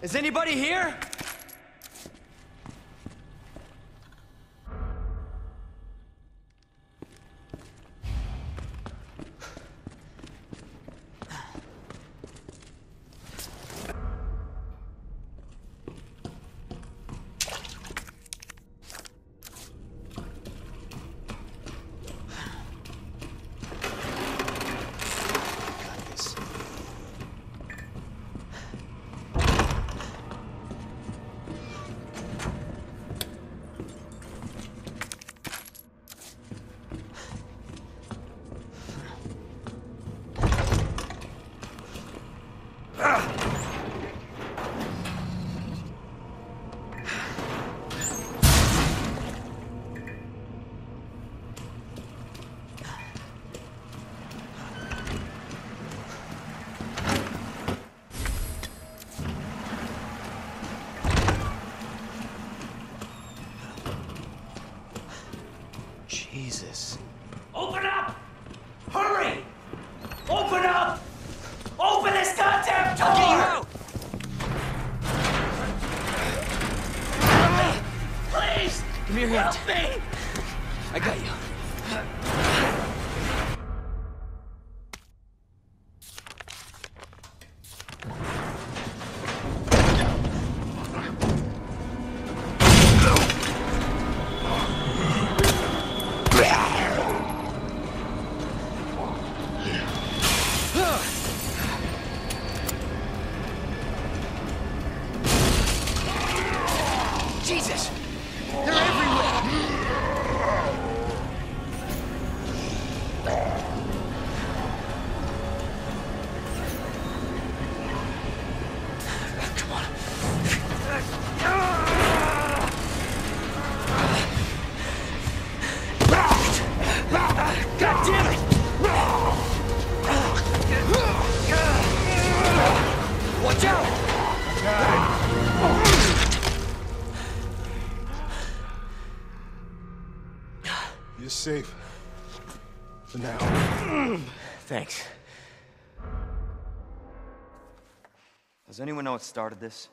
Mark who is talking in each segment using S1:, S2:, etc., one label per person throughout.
S1: Is anybody here?
S2: Open up! Open this goddamn door!
S1: Get you out!
S2: Please!
S1: Give me your hand.
S2: Help me!
S1: I got you.
S3: Safe. For now.
S1: Thanks. Does anyone know what started this?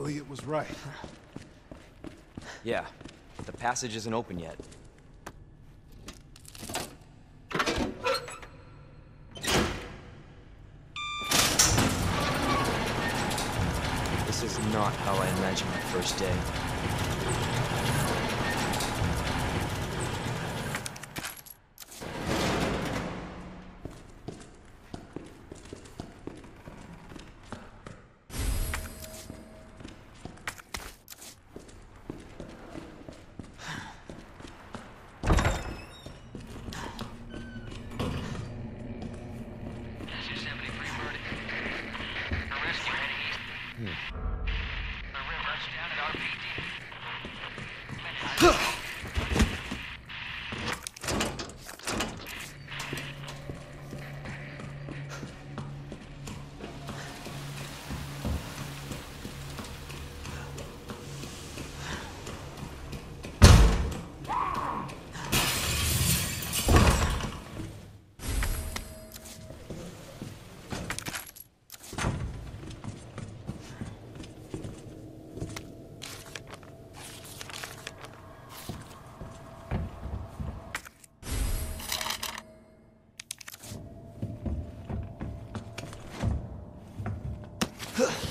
S3: Elliot was right.
S1: Yeah, but the passage isn't open yet. This is not how I imagined my first day.
S4: っ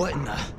S1: What in the...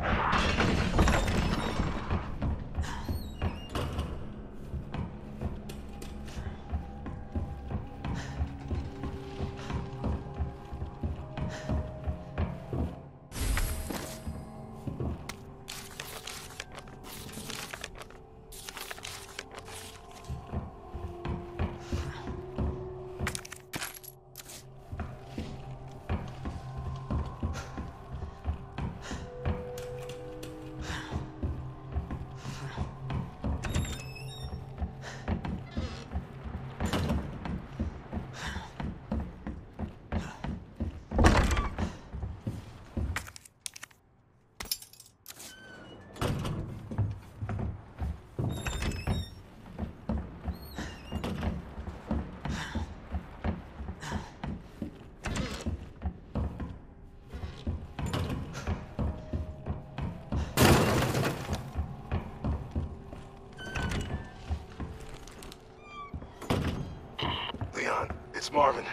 S3: It's Marvin.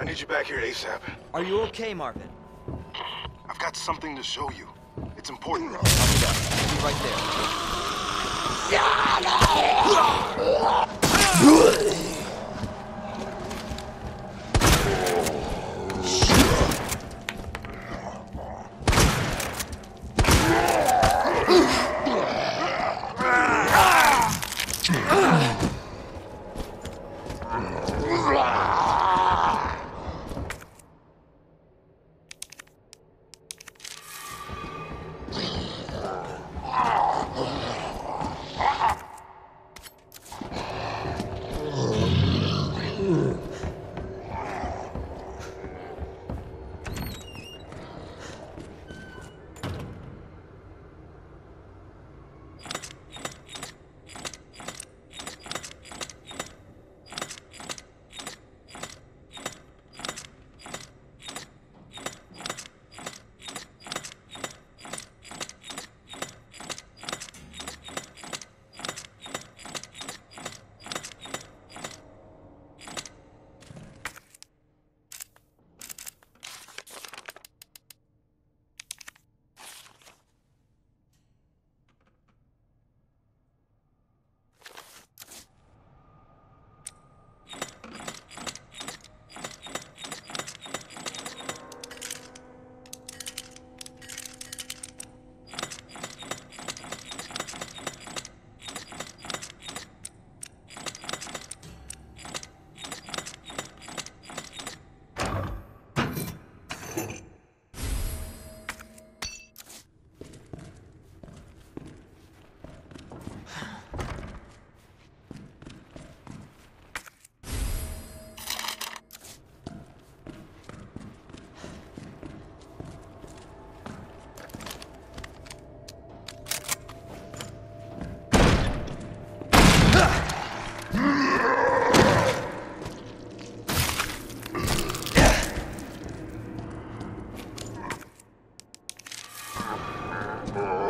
S3: I need you back here ASAP.
S1: Are you okay, Marvin?
S3: I've got something to show you. It's important.
S1: I'll be right there. Uh.